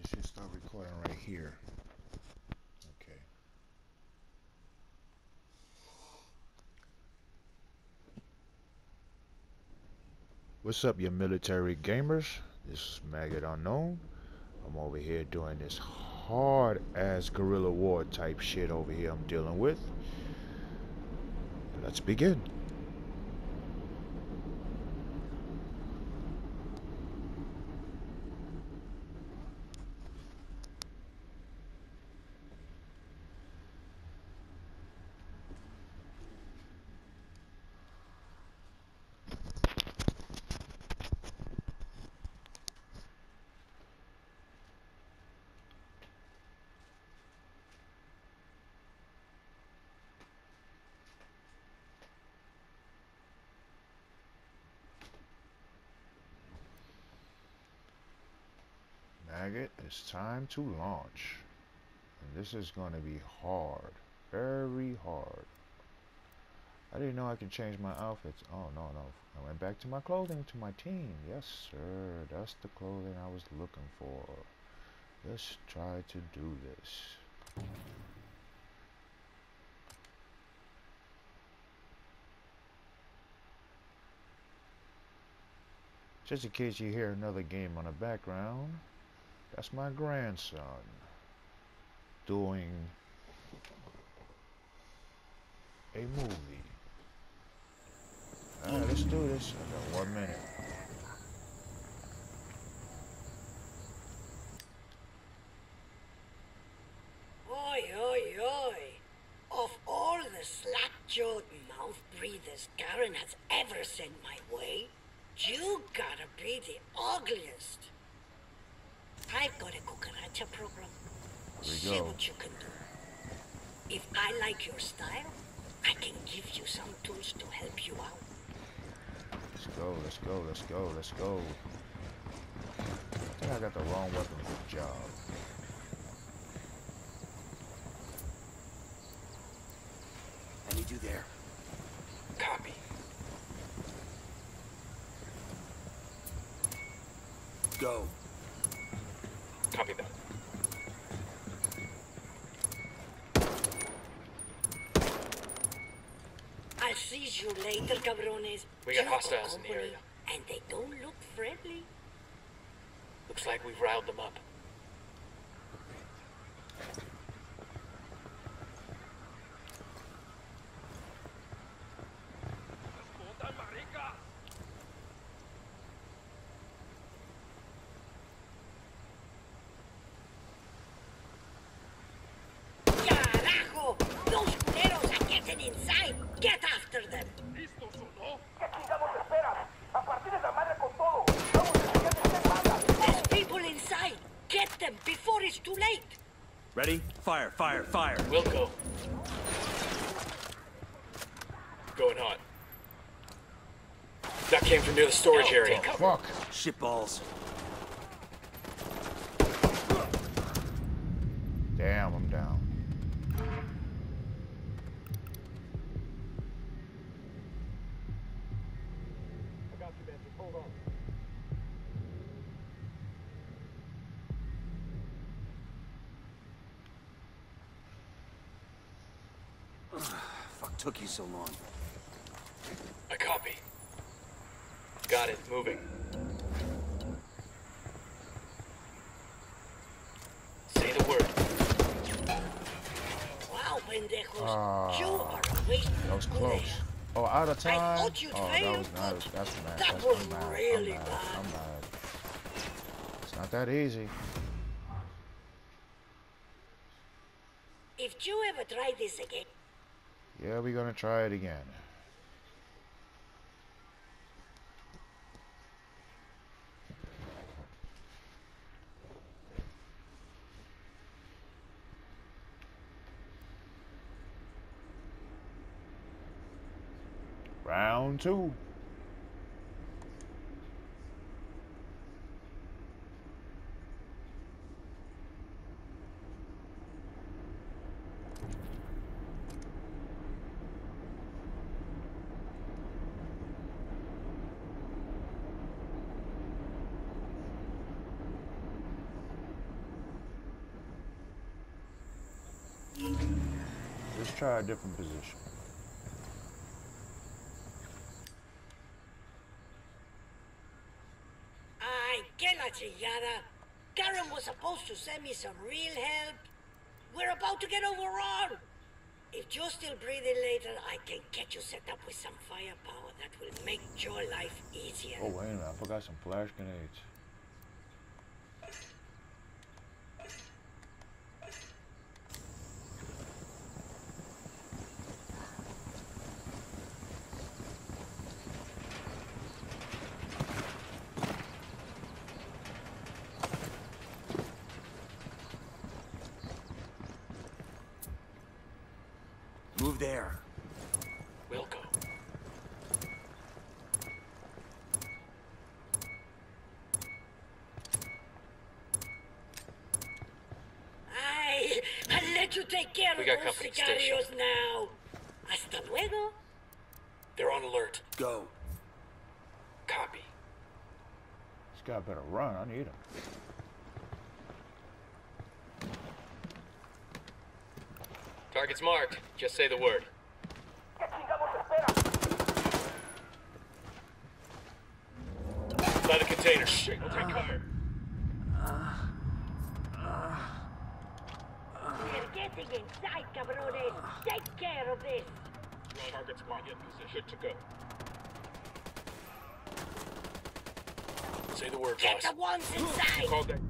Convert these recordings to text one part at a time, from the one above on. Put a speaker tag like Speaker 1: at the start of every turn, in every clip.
Speaker 1: It should start recording right here. Okay. What's up, you military gamers? This is Magget Unknown. I'm over here doing this hard ass guerrilla war type shit over here I'm dealing with. Let's begin. Maggot, it's time to launch. And this is going to be hard. Very hard. I didn't know I could change my outfits. Oh, no, no. I went back to my clothing, to my team. Yes, sir. That's the clothing I was looking for. Let's try to do this. Just in case you hear another game on the background, that's my grandson doing a movie. Alright, let's do this. I got one minute.
Speaker 2: Oi, oi, oi. Of all the slack-jawed mouth breathers Karen has ever sent my way, you gotta be the ugliest. I've got a cucaracha program.
Speaker 1: Here we
Speaker 2: See
Speaker 1: go.
Speaker 2: what you can do. If I like your style, I can give you some tools to help you out.
Speaker 1: Let's go, let's go, let's go, let's go. I think I got the wrong weapon for the job.
Speaker 3: I need you there.
Speaker 4: Copy.
Speaker 3: Go.
Speaker 4: Copy that.
Speaker 2: I'll seize you later, cabrones.
Speaker 4: We got hostiles in the area.
Speaker 2: And they don't look friendly.
Speaker 4: Looks like we've riled them up.
Speaker 2: Carajo! Those culeros are getting inside! Get after them! There's people inside! Get them before it's too late!
Speaker 3: Ready? Fire, fire, fire.
Speaker 4: We'll go. Going hot. That came from near the storage area.
Speaker 1: Fuck!
Speaker 3: Shit balls.
Speaker 1: Damn, I'm down.
Speaker 3: Fuck took you so long.
Speaker 4: I copy. Got it. Moving. Say the word.
Speaker 2: Wow, pendejos!
Speaker 1: Ah,
Speaker 2: you are a waste
Speaker 1: That was close. Oh, out of
Speaker 2: I
Speaker 1: time?
Speaker 2: thought you'd
Speaker 1: oh, that was not.
Speaker 2: but
Speaker 1: That's mad.
Speaker 2: that
Speaker 1: That's,
Speaker 2: was
Speaker 1: I'm mad.
Speaker 2: really
Speaker 1: I'm mad.
Speaker 2: bad.
Speaker 1: I'm mad. It's not that easy.
Speaker 2: If you ever try this again,
Speaker 1: Yeah, we're gonna try it again. Round two. Try a different position.
Speaker 2: Ay, que la chillada. Karen was supposed to send me some real help. We're about to get overrun. If you're still breathing later, I can get you set up with some firepower that will make your life easier.
Speaker 1: Oh, wait a minute. I forgot some flash grenades.
Speaker 3: Move there.
Speaker 4: Wilco.
Speaker 2: Ay, I'll let you take care
Speaker 4: We
Speaker 2: of
Speaker 4: got
Speaker 2: those
Speaker 4: company
Speaker 2: sicarios now. Hasta luego.
Speaker 4: They're on alert.
Speaker 3: Go.
Speaker 4: Copy.
Speaker 1: This guy better run. I need him.
Speaker 4: Target's marked. Just say the word. By the container. Shit, we'll take cover.
Speaker 2: We're getting inside, cabrones. Take care of this.
Speaker 4: Target's marked. In position. Good to go. Say the word,
Speaker 2: Get
Speaker 4: boss.
Speaker 2: the ones inside.
Speaker 4: Call that.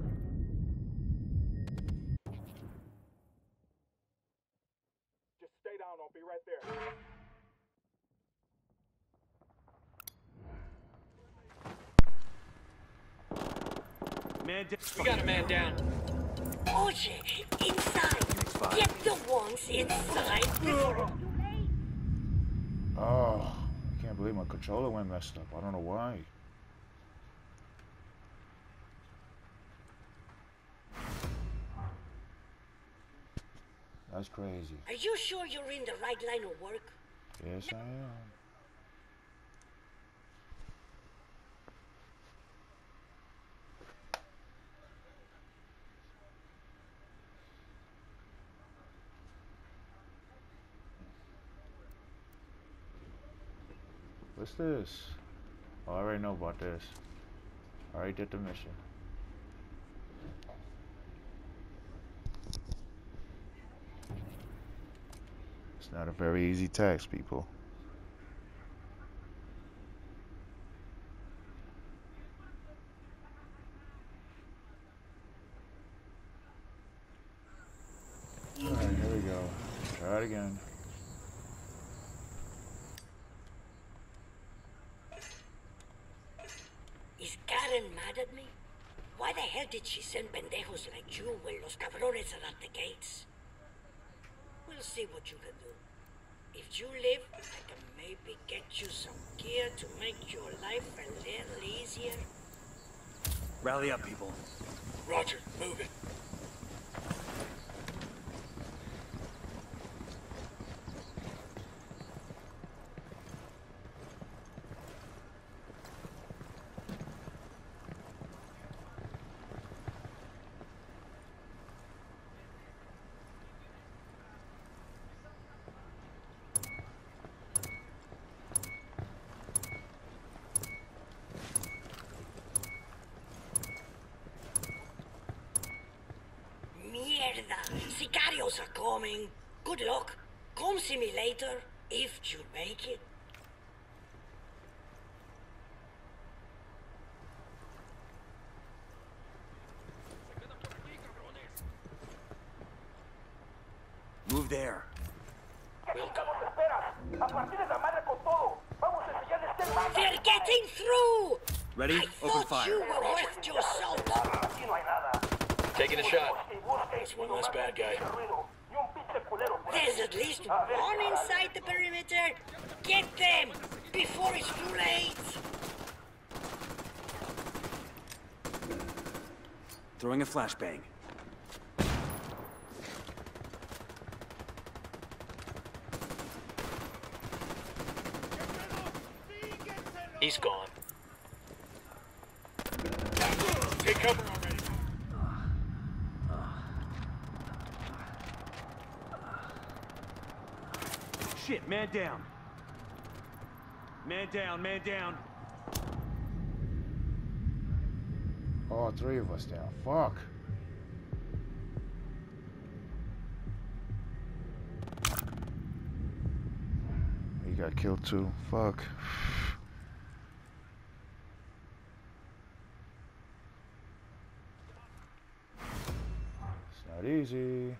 Speaker 5: Just stay down. I'll be right there.
Speaker 3: Man.
Speaker 4: We got a man down.
Speaker 2: Oye, inside.
Speaker 3: Fine.
Speaker 2: Get the ones inside before it's too late.
Speaker 1: Oh, I can't believe my controller went messed up. I don't know why. That's crazy.
Speaker 2: Are you sure you're in the right line of work?
Speaker 1: Yes, I am. What's this? Oh, I already know about this. I already did the mission. It's not a very easy task, people. Alright, here we go. Try it again.
Speaker 2: Is Karen mad at me? Why the hell did she send pendejos like you when los cabrones are at the gates? We'll see what you can do. If you live, I can maybe get you some gear to make your life a little easier.
Speaker 3: Rally up, people.
Speaker 4: Roger, move it.
Speaker 2: Mierda! Uh, sicarios are coming. Good luck. Come see me later, if you make it.
Speaker 3: Move there.
Speaker 4: Wilco.
Speaker 2: They're getting through!
Speaker 3: Ready?
Speaker 2: I
Speaker 3: Open
Speaker 2: thought
Speaker 3: fire.
Speaker 2: you were worth your salt.
Speaker 4: Taking a shot. That's one less bad guy.
Speaker 2: There's at least one inside the perimeter. Get them before it's too late.
Speaker 3: Throwing a flashbang.
Speaker 4: He's gone. Take cover already.
Speaker 3: Shit, man down. Man down, man down.
Speaker 1: All three of us down. Fuck. He got killed too. Fuck. It's not easy.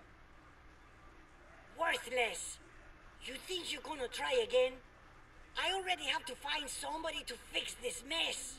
Speaker 2: Worthless. You think you're gonna try again? I already have to find somebody to fix this mess.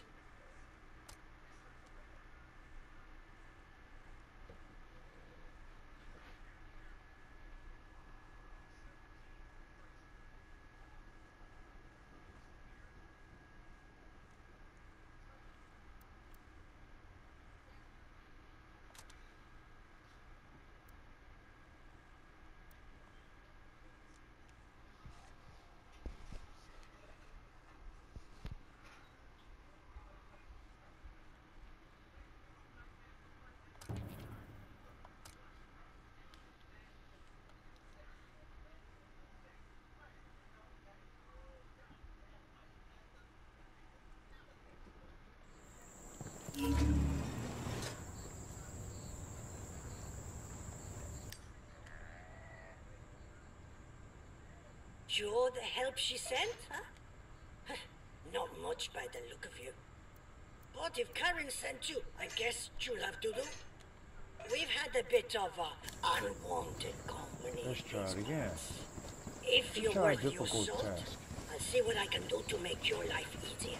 Speaker 2: You're the help she sent, huh? Not much by the look of you. But if Karen sent you, I guess you'll have to do. We've had a bit of uh, unwanted company.
Speaker 1: Let's try it again.
Speaker 2: months. If you're
Speaker 1: try a
Speaker 2: worth your
Speaker 1: difficult
Speaker 2: salt,
Speaker 1: task.
Speaker 2: I'll see what I can do to make your life easier.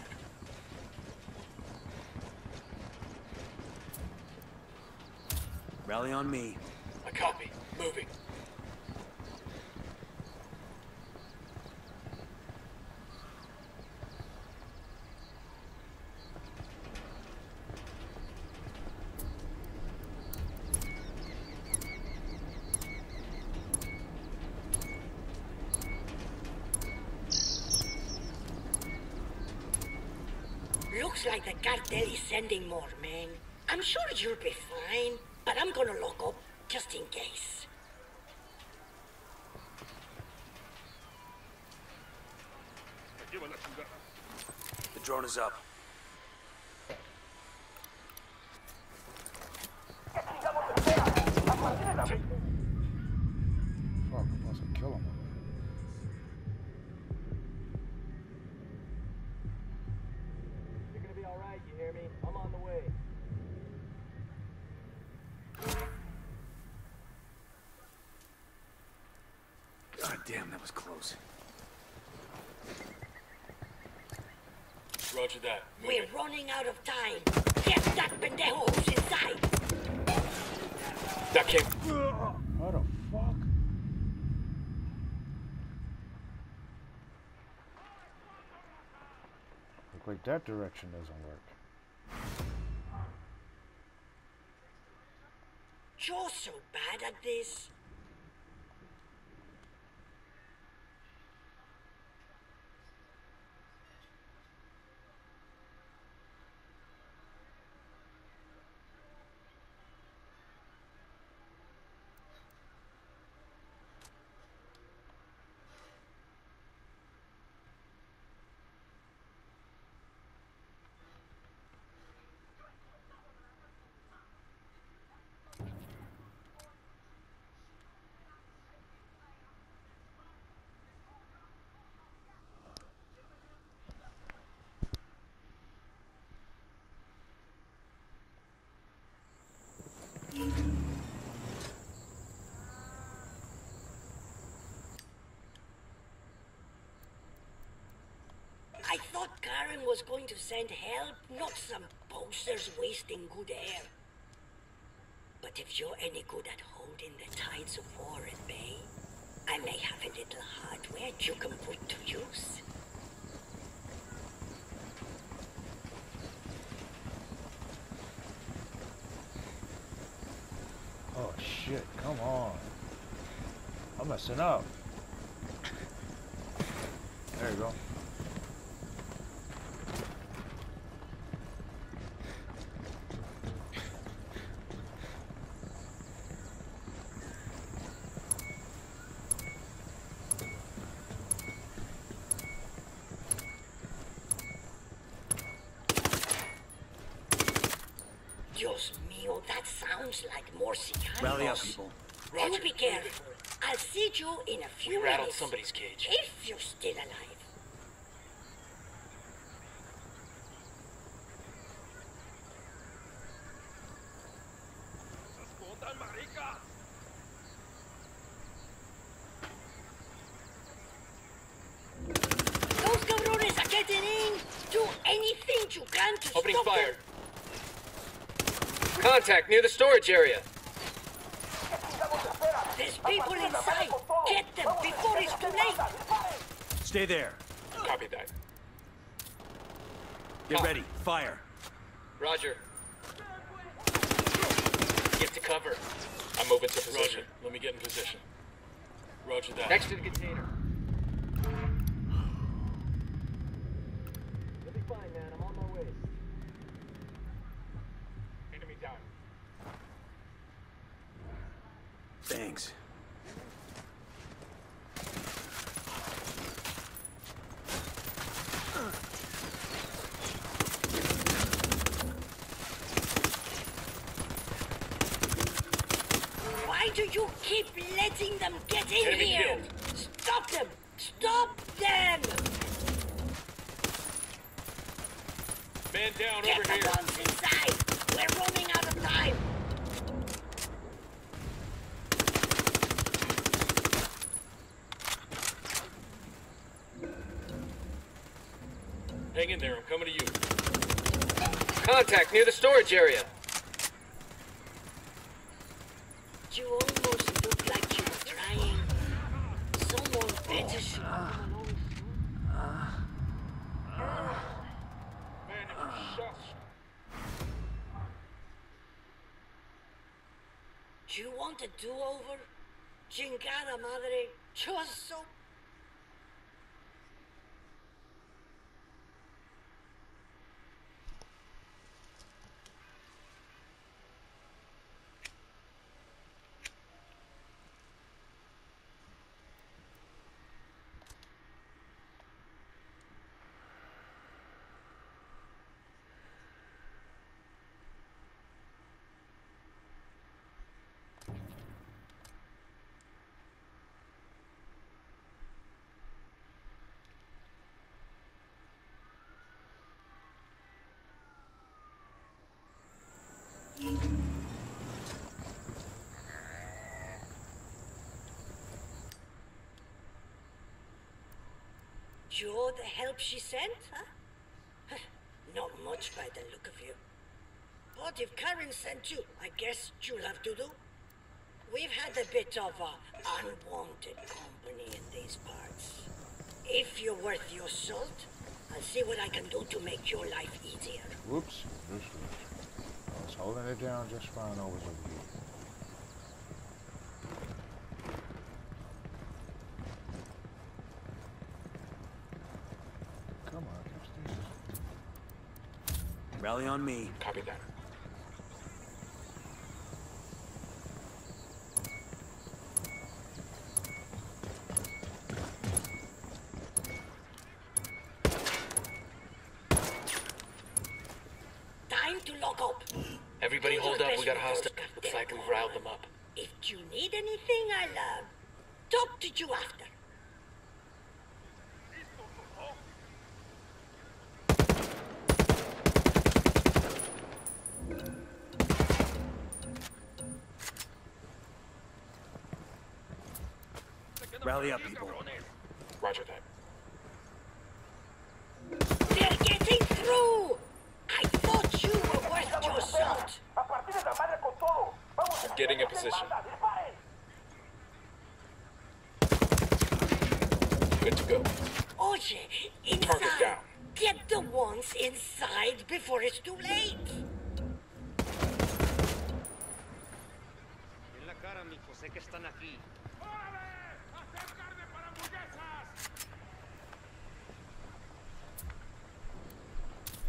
Speaker 3: Rally on me.
Speaker 4: A copy. Moving.
Speaker 2: Looks like the cartel is sending more men. I'm sure you'll be fine, but I'm gonna lock up just in case.
Speaker 3: The drone is up.
Speaker 1: Fuck, I must have killed him.
Speaker 5: You're gonna be alright, you hear me? I'm on the way.
Speaker 3: God damn, that was close.
Speaker 4: Roger that.
Speaker 2: We're running out of time. Get that pendejo who's inside.
Speaker 4: Duck him.
Speaker 1: How the fuck? Look like that direction doesn't work.
Speaker 2: You're so bad at this. I thought Karen was going to send help, not some posters wasting good air. But if you're any good at holding the tides of war at bay, I may have a little hardware you can put to use.
Speaker 1: Oh shit, come on. I'm messing up. There you go.
Speaker 2: Dios mío, that sounds like more sicarios.
Speaker 3: Rally up, people.
Speaker 2: You
Speaker 4: Roger.
Speaker 2: be careful. I'll see you in a few
Speaker 4: We rattled
Speaker 2: minutes.
Speaker 4: somebody's cage.
Speaker 2: If you're still alive. Those cabrones are getting in. Do anything you can to
Speaker 4: Opening
Speaker 2: stop
Speaker 4: fire.
Speaker 2: them.
Speaker 4: Contact near the storage area.
Speaker 2: There's people inside. Get them before it's too late.
Speaker 3: Stay there.
Speaker 4: Copy that.
Speaker 3: Get
Speaker 4: Oh.
Speaker 3: ready. Fire.
Speaker 4: Roger. Get to cover. I'm moving to position.
Speaker 6: Let me get in position. Roger that.
Speaker 4: Next to the container.
Speaker 5: You'll be fine, man. I'm on my way. Enemy down.
Speaker 3: Thanks.
Speaker 2: Why do you keep letting them get in
Speaker 4: Enemy
Speaker 2: here?
Speaker 4: killed.
Speaker 2: Stop them! Stop them!
Speaker 6: Man down
Speaker 2: Get
Speaker 6: over
Speaker 2: the
Speaker 6: here.
Speaker 2: ones inside! We're running out of time!
Speaker 6: Hang in there. I'm coming to you.
Speaker 4: Contact near the storage area.
Speaker 2: You almost look like you were trying. Someone better should come along.
Speaker 5: Man, if you shush.
Speaker 2: Do you want a do-over? Chingada madre. Just so You're the help she sent, huh? Not much by the look of you. But if Karen sent you, I guess you'll have to do. We've had a bit of unwanted company in these parts. If you're worth your salt, I'll see what I can do to make your life easier.
Speaker 1: Whoops. Whoops. I was holding it down just fine over here. Come on, catch this.
Speaker 3: Rally on me.
Speaker 4: Copy that.
Speaker 2: Time to lock up.
Speaker 4: Everybody
Speaker 2: Do
Speaker 4: hold up. We
Speaker 2: best
Speaker 4: got a hostage. Looks like we've riled them up.
Speaker 2: If you need anything, I'll uh, talk to you after.
Speaker 3: Rally up, people.
Speaker 4: Roger that.
Speaker 2: They're getting through! I thought you were worth your salt.
Speaker 6: I'm getting in position.
Speaker 4: Good to go.
Speaker 2: Oye, inside.
Speaker 4: Target down.
Speaker 2: Get the ones inside before it's too late.
Speaker 7: En la cara, mijo, sé que están aquí.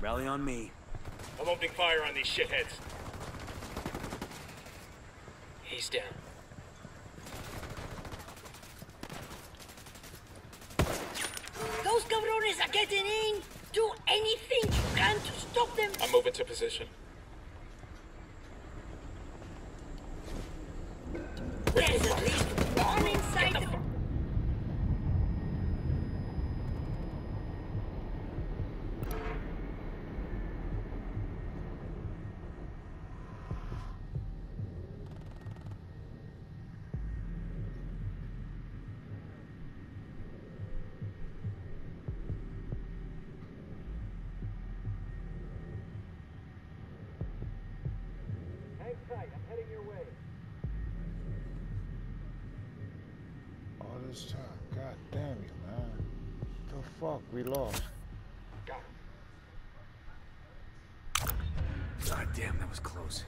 Speaker 3: Rally on me.
Speaker 6: I'm opening fire on these shitheads.
Speaker 4: He's down.
Speaker 2: Those cabrones are getting in. Do anything you can to stop them.
Speaker 4: I'm moving to position.
Speaker 2: There's at least one inside the...
Speaker 5: Hang tight. I'm heading your way.
Speaker 1: All this time. God damn you, man. The fuck? We lost.
Speaker 3: God damn, that was close.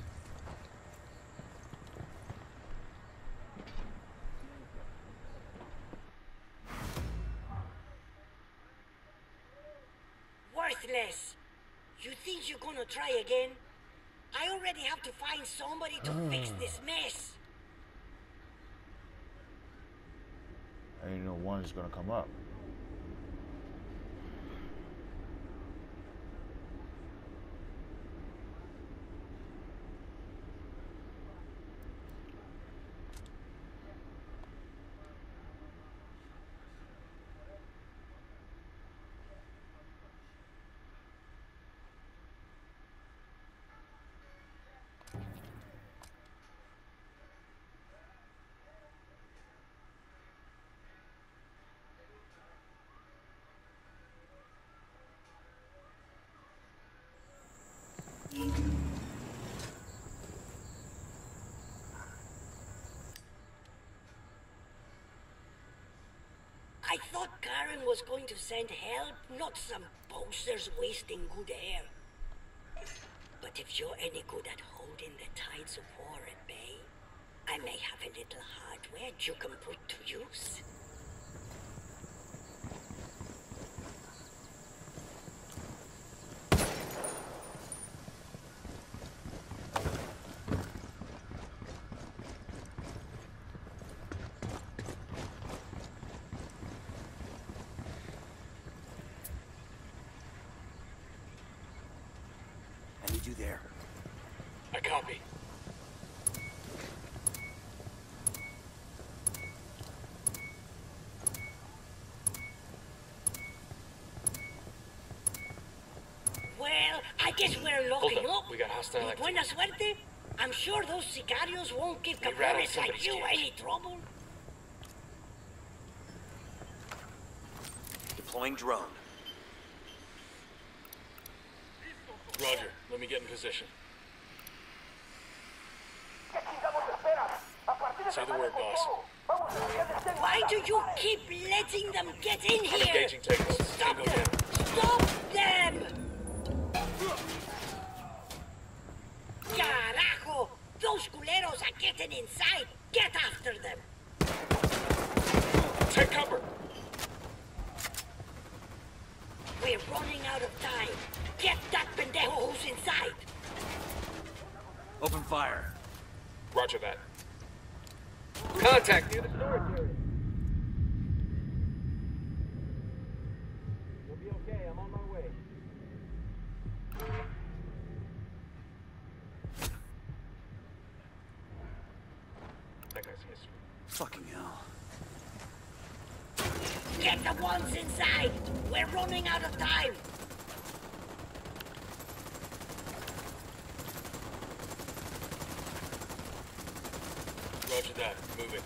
Speaker 2: Worthless. You think you're gonna try again? I already have to find somebody to ah. fix this mess.
Speaker 1: I didn't know one's gonna come up.
Speaker 2: I thought Karen was going to send help, not some posters wasting good air. But if you're any good at holding the tides of war at bay, I may have a little hardware you can put to use.
Speaker 3: I need you there.
Speaker 6: I copy.
Speaker 2: Well, I guess we're
Speaker 4: Hold
Speaker 2: locking
Speaker 4: up.
Speaker 2: up.
Speaker 4: We got hostile
Speaker 2: Y
Speaker 4: activity.
Speaker 2: buena suerte. I'm sure those sicarios won't give
Speaker 4: We rattled
Speaker 2: cabrones like you
Speaker 4: cage.
Speaker 2: any trouble.
Speaker 3: Deploying drone.
Speaker 6: Roger. Let me get in position. Say the word, boss.
Speaker 2: Why do you keep letting them get in here?
Speaker 6: Engaging.
Speaker 2: Stop them! Stop them! Getting inside. Get after them.
Speaker 6: Take cover.
Speaker 2: We're running out of time. Get that pendejo who's inside.
Speaker 3: Open fire.
Speaker 6: Roger that.
Speaker 4: Contact near the
Speaker 5: Storage area. You'll be okay. I'm on my way.
Speaker 6: That guy's history.
Speaker 3: Fucking hell.
Speaker 2: Get the ones inside. We're running out of time.
Speaker 6: Roger that. Moving.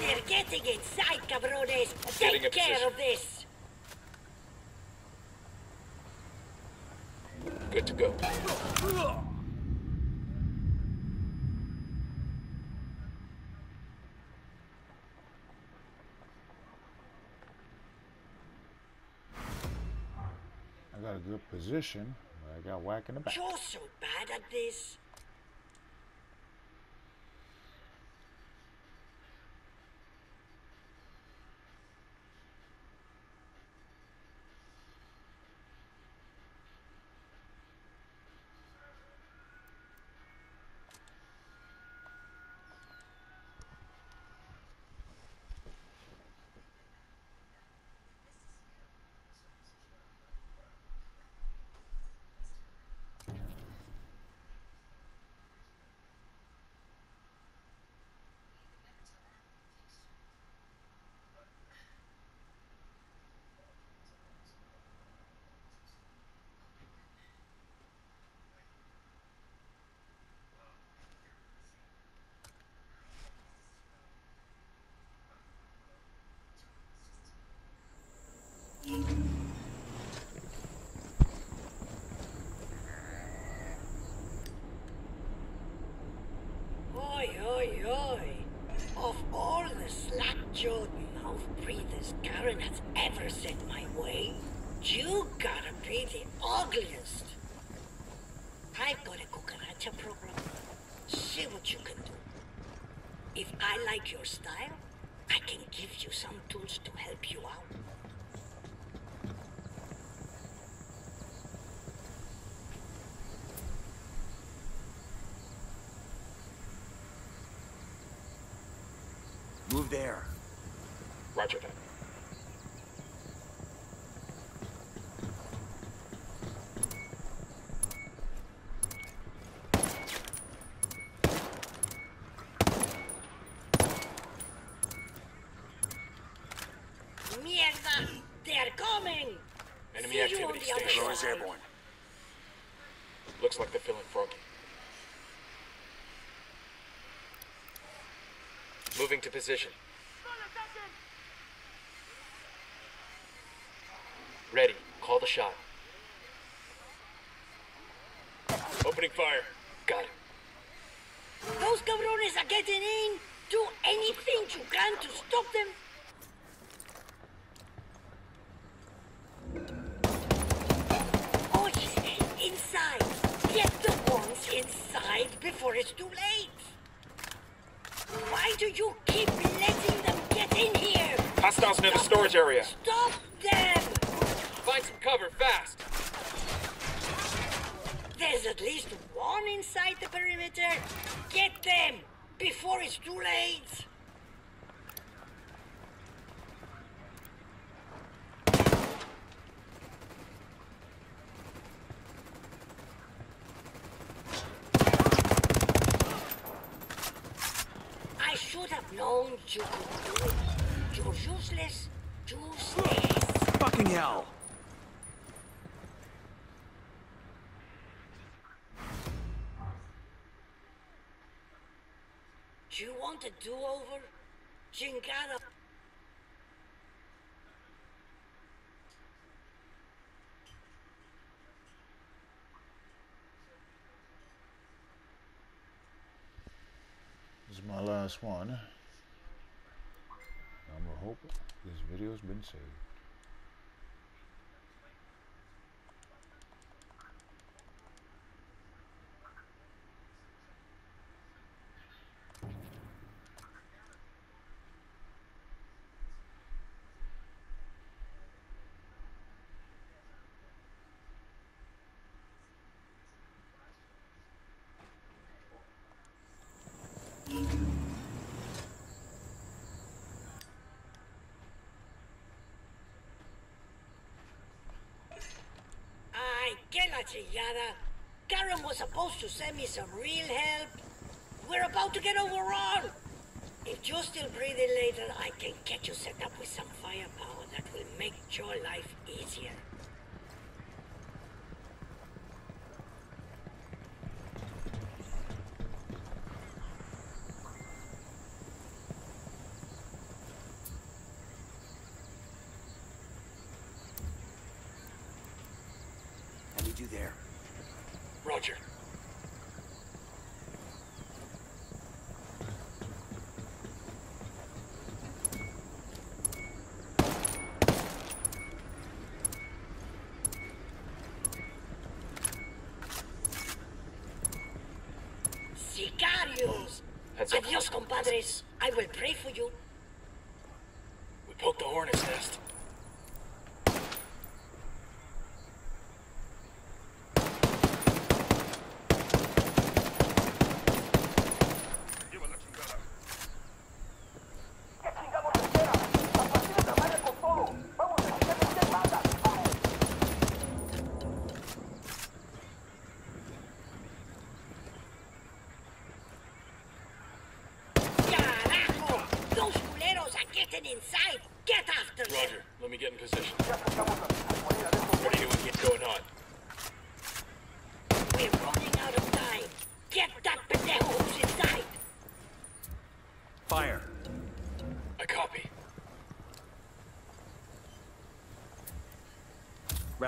Speaker 2: They're getting inside, cabrones.
Speaker 6: Getting
Speaker 2: Take care
Speaker 6: position.
Speaker 2: of this.
Speaker 6: Good to go.
Speaker 1: I got a good position, I got whack in the back.
Speaker 2: You're so bad at this. Oi, oi. Of all the slack-jawed mouth breathers Karen has ever sent my way, you gotta be the ugliest. I've got a cucaracha problem. See what you can do. If I like your style, I can give you some tools to help you out.
Speaker 3: Move there.
Speaker 6: Roger that.
Speaker 2: Mierda! They're coming!
Speaker 6: Enemy
Speaker 2: See you
Speaker 6: activity
Speaker 2: on the other
Speaker 6: station.
Speaker 3: Drone is
Speaker 2: side.
Speaker 3: airborne.
Speaker 6: Looks like they're feeling froggy. Moving to position. Ready. Call the shot. Opening fire. Got it.
Speaker 2: Those cabrones are getting in! Do anything you can to stop them! Oh, inside! Get the ones inside before it's too late! Why do you keep letting them get in here?
Speaker 6: Hostiles near the storage
Speaker 2: them.
Speaker 6: area.
Speaker 2: Stop them!
Speaker 6: Find some cover fast.
Speaker 2: There's at least one inside the perimeter. Get them before it's too late. Do you want a do-over? Chingada.
Speaker 1: This is my last one. I'm gonna hope this video's been saved.
Speaker 2: Chillada. Karen was supposed to send me some real help. We're about to get overrun. If you're still breathing later, I can get you set up with some firepower that will make your life easier.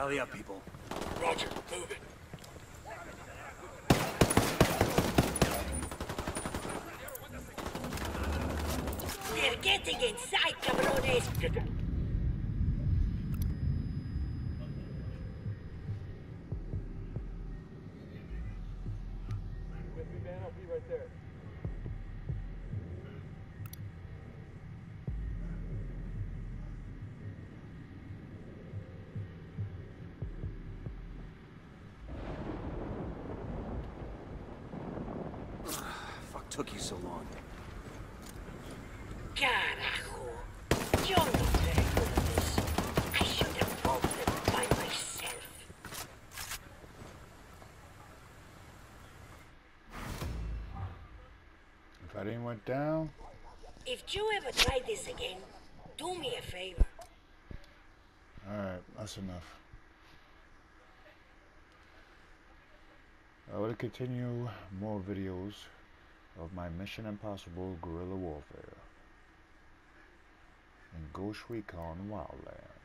Speaker 3: Rally up, people.
Speaker 6: Roger, moving. We're
Speaker 2: getting inside, cabrones!
Speaker 5: I'll be right there.
Speaker 3: Took you so long.
Speaker 2: Carajo! You're not very good at this. I should have opened it by myself.
Speaker 1: If I didn't went down,
Speaker 2: If you ever try this again, do me a favor.
Speaker 1: alright, that's enough. I will continue more videos of my Mission Impossible guerrilla warfare in Ghost Recon Wildlands.